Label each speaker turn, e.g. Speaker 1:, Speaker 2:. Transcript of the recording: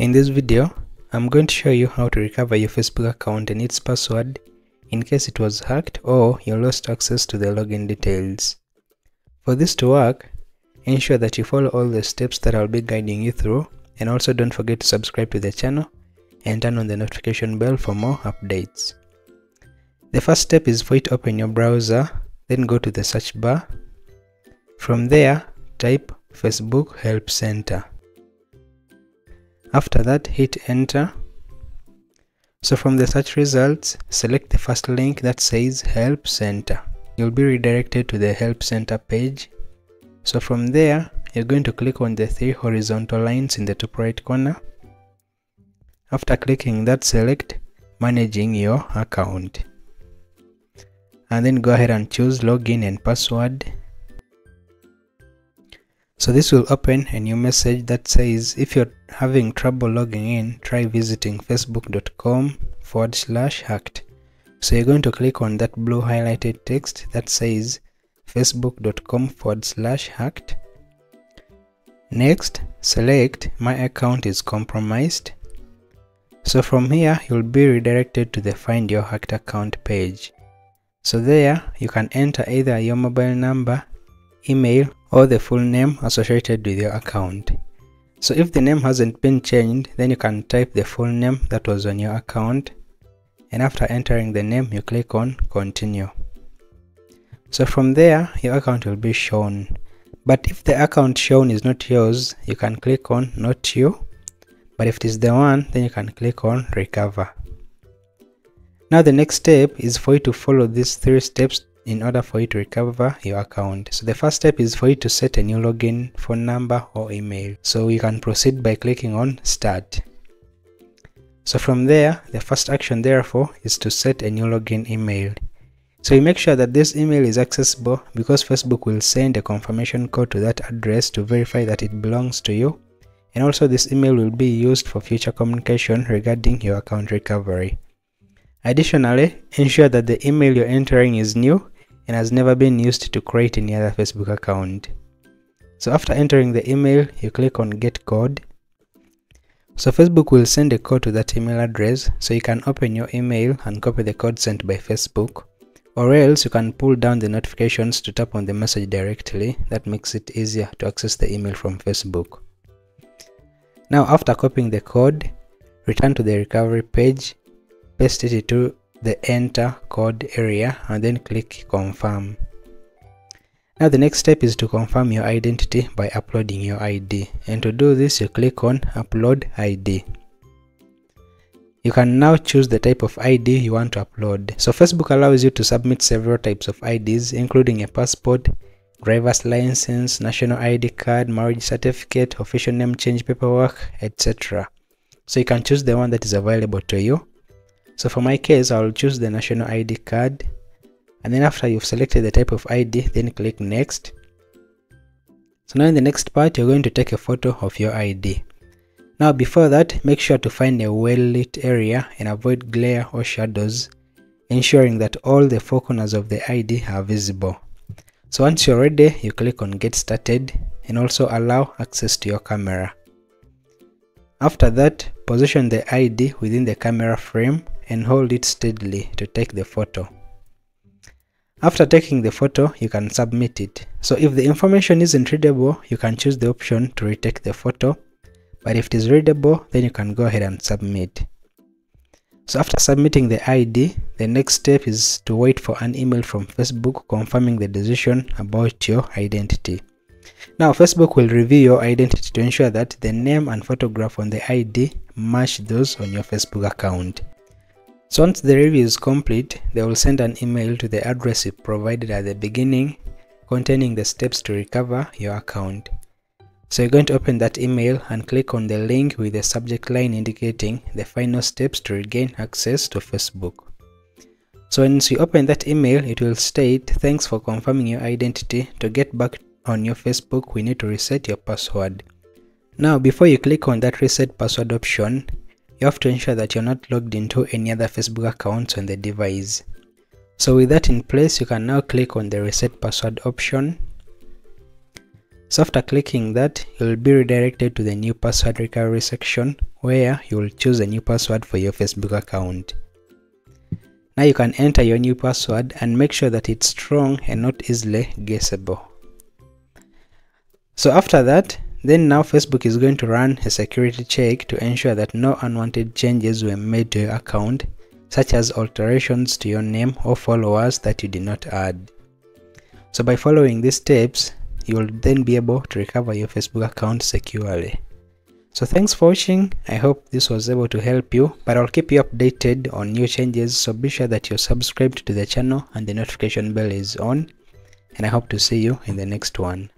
Speaker 1: In this video, I'm going to show you how to recover your Facebook account and its password in case it was hacked or you lost access to the login details. For this to work, ensure that you follow all the steps that I'll be guiding you through and also don't forget to subscribe to the channel and turn on the notification bell for more updates. The first step is for you to open your browser, then go to the search bar. From there, type Facebook Help Center. After that, hit enter. So from the search results, select the first link that says Help Center. You'll be redirected to the Help Center page. So from there, you're going to click on the three horizontal lines in the top right corner. After clicking that, select Managing your account. And then go ahead and choose Login and Password so this will open a new message that says if you're having trouble logging in, try visiting facebook.com forward slash hacked. So you're going to click on that blue highlighted text that says facebook.com forward slash hacked. Next, select my account is compromised. So from here, you'll be redirected to the find your hacked account page. So there, you can enter either your mobile number, email or the full name associated with your account. So if the name hasn't been changed, then you can type the full name that was on your account and after entering the name you click on continue. So from there your account will be shown. But if the account shown is not yours, you can click on not you. But if it is the one, then you can click on recover. Now the next step is for you to follow these three steps in order for you to recover your account. So the first step is for you to set a new login phone number or email. So you can proceed by clicking on start. So from there, the first action therefore is to set a new login email. So you make sure that this email is accessible because Facebook will send a confirmation code to that address to verify that it belongs to you. And also this email will be used for future communication regarding your account recovery. Additionally, ensure that the email you're entering is new and has never been used to create any other Facebook account. So after entering the email, you click on get code. So Facebook will send a code to that email address so you can open your email and copy the code sent by Facebook or else you can pull down the notifications to tap on the message directly that makes it easier to access the email from Facebook. Now after copying the code, return to the recovery page paste it into the enter code area and then click confirm. Now the next step is to confirm your identity by uploading your ID and to do this you click on upload ID. You can now choose the type of ID you want to upload. So Facebook allows you to submit several types of IDs including a passport, driver's license, national ID card, marriage certificate, official name change paperwork, etc. So you can choose the one that is available to you so for my case, I'll choose the national ID card. And then after you've selected the type of ID, then click next. So now in the next part, you're going to take a photo of your ID. Now before that, make sure to find a well-lit area and avoid glare or shadows, ensuring that all the four corners of the ID are visible. So once you're ready, you click on get started and also allow access to your camera. After that, position the ID within the camera frame and hold it steadily to take the photo. After taking the photo, you can submit it. So if the information isn't readable, you can choose the option to retake the photo. But if it is readable, then you can go ahead and submit. So after submitting the ID, the next step is to wait for an email from Facebook confirming the decision about your identity. Now Facebook will review your identity to ensure that the name and photograph on the ID match those on your Facebook account. So once the review is complete, they will send an email to the address you provided at the beginning containing the steps to recover your account. So you're going to open that email and click on the link with the subject line indicating the final steps to regain access to Facebook. So once you open that email, it will state, thanks for confirming your identity. To get back on your Facebook, we need to reset your password. Now, before you click on that reset password option, you have to ensure that you're not logged into any other Facebook accounts on the device. So with that in place, you can now click on the reset password option. So after clicking that, you'll be redirected to the new password recovery section where you'll choose a new password for your Facebook account. Now you can enter your new password and make sure that it's strong and not easily guessable. So after that, then now Facebook is going to run a security check to ensure that no unwanted changes were made to your account, such as alterations to your name or followers that you did not add. So by following these steps, you will then be able to recover your Facebook account securely. So thanks for watching, I hope this was able to help you, but I'll keep you updated on new changes so be sure that you're subscribed to the channel and the notification bell is on and I hope to see you in the next one.